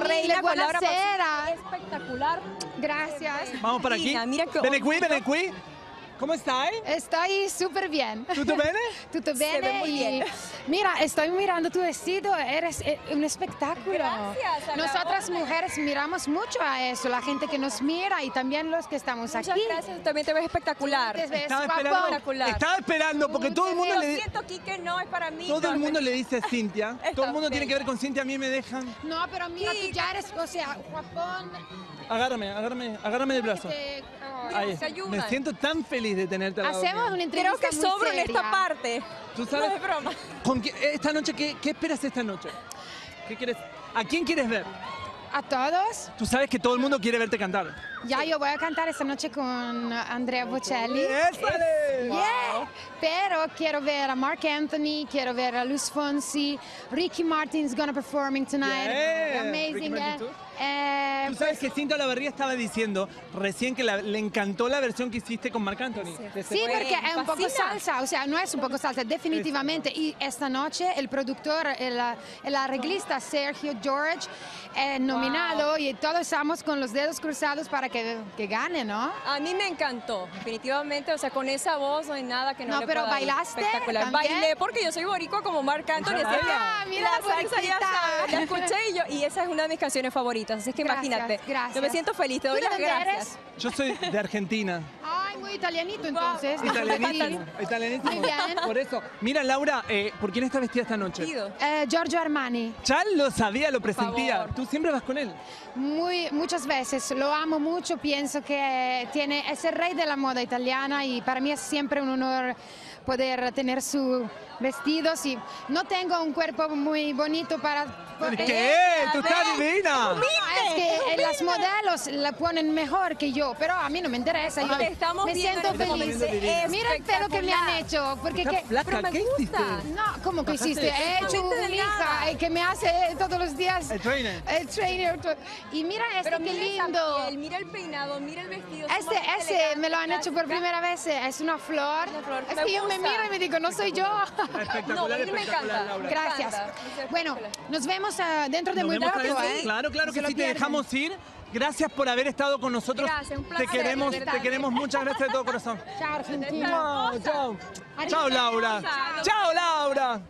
reina con Laura buonasera. Espectacular. Gracias. Vamos para aquí. Mira, mira que- Bene qui, bene qui. ¿Cómo estás? Estoy súper bien. ¿Tutto bene? Tutto Se ve bene muy y bien. mira, estoy mirando tu vestido, eres eh, un espectáculo. Gracias, Nosotras mujeres miramos mucho a eso, la gente que nos mira y también los que estamos Muchas aquí. gracias, también te ves espectacular. Te ves Estaba guapón. esperando, Espectacular. estaba esperando porque todo el mundo le siento, Kike, no, es para mí. todo no, el mundo es- le dice a Cintia. Todo el mundo tiene bien. que ver con Cintia, a mí me dejan. No, pero mira, Sí, tú ya eres, o sea, guapón. Agárrame, agárrame, agárrame del brazo. Te- oh, Ahí. se. Me siento tan feliz de tenerte al lado Hacemos una entrevista Creo que muy sobro en esta parte. ¿Tú sabes? No es broma. ¿Con qué, esta noche qué, qué esperas esta noche? ¿Qué quieres? ¿A quién quieres ver? A todos, Tú sabes que todo el mundo quiere verte cantar. ya yo voy a cantar esta noche con Andrea Bocelli. ¡Ésale! Yeah. Pero quiero ver a Mark Anthony, quiero ver a Luis Fonsi, Ricky Martin's gonna performing tonight. Yeah. Amazing. Eh. Tú sabes que Cintia Olavarría estaba diciendo recién que la- le encantó la versión que hiciste con Marc Anthony. Sí, juego. porque es un poco salsa, o sea, no es un poco salsa, definitivamente. Y esta noche el productor, el, el arreglista Sergio George, eh, nominado y todos estamos con los dedos cruzados para que, que gane, ¿no? A mí me encantó, definitivamente. O sea, con esa voz no hay nada que no, No, le pero pueda. ¿bailaste Espectacular. también? Bailé porque yo soy boricua como Marc Anthony. así que Ah, mira la salsa ya sabes, La escuché y, yo, y esa es una de mis canciones favoritas. Así que Gracias, imagínate. gracias. Yo me siento feliz, te ¿Tú doy de las gracias. eres? Yo soy de Argentina. Ay, muy italianito entonces. Italianísimo. Italianísimo. Muy bien. Por eso. Mira, Laura, eh, ¿por quién está vestida esta noche? Eh, Giorgio Armani. Ya lo sabía, lo presentía. Tú siempre vas con él. Muy, muchas veces lo amo mucho, pienso que tiene, es el rey de la moda italiana y para mí es siempre un honor poder tener su vestido. Sí, no tengo un cuerpo muy bonito para... ¿Qué? ¡Tú estás divina! No, es que las modelos la ponen mejor que yo, pero a mí no me interesa. Yo estamos me viendo siento en este feliz. momento. Mira el pelo que me han hecho, porque Estás que- flaca, pero me ¿qué hiciste? gusta. no, ¿cómo que hiciste? He hecho una hija eh, que me hace todos los días. El trainer. El trainer. to- Y mira este, Pero qué mira lindo. piel, mira el peinado, mira el vestido. Este, ese elegante, me lo han hecho por primera vez. eh, Es una flor. Una flor, Es me que yo me miro y me digo, no soy yo. Espectacular, No, a mí me espectacular, encanta. Laura. Gracias. Bueno, nos vemos ah, dentro de Nos muy poco. ¿eh? Claro, claro que sí, te dejamos ir. Gracias por haber estado con nosotros. Gracias, un te placer, queremos, de te queremos, muchas gracias de todo corazón. Chao, Argentina. Chao, chao. Chao, Laura. Chao, Laura.